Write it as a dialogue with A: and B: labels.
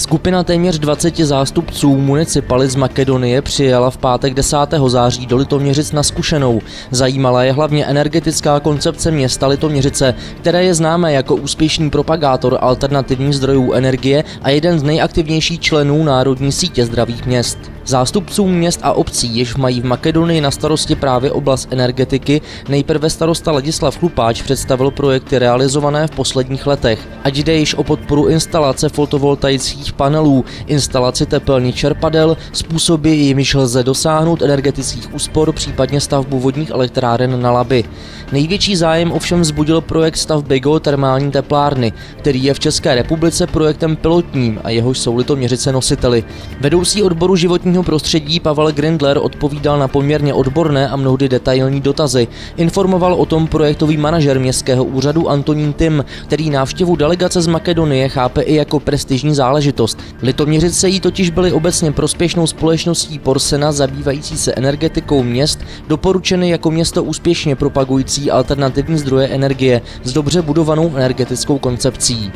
A: Skupina téměř 20 zástupců municipalit z Makedonie přijela v pátek 10. září do Litoměřic na zkušenou. Zajímala je hlavně energetická koncepce města Litoměřice, které je známé jako úspěšný propagátor alternativních zdrojů energie a jeden z nejaktivnějších členů Národní sítě zdravých měst. Zástupcům měst a obcí, jež mají v Makedonii na starosti právě oblast energetiky, nejprve starosta Ladislav Chlupáč představil projekty realizované v posledních letech, ať jde již o podporu instalace fotovoltaických panelů, instalaci tepelných čerpadel, způsoby, jimiž lze dosáhnout energetických úspor, případně stavbu vodních elektráren na Laby. Největší zájem ovšem vzbudil projekt stavby geotermální teplárny, který je v České republice projektem pilotním a jehož jsou litoměřice nositeli. Vedoucí odboru životního životního prostředí Pavel Grindler odpovídal na poměrně odborné a mnohdy detailní dotazy. Informoval o tom projektový manažer městského úřadu Antonín Tim, který návštěvu delegace z Makedonie chápe i jako prestižní záležitost. Litoměřice jí totiž byly obecně prospěšnou společností Porsena zabývající se energetikou měst doporučeny jako město úspěšně propagující alternativní zdroje energie s dobře budovanou energetickou koncepcí.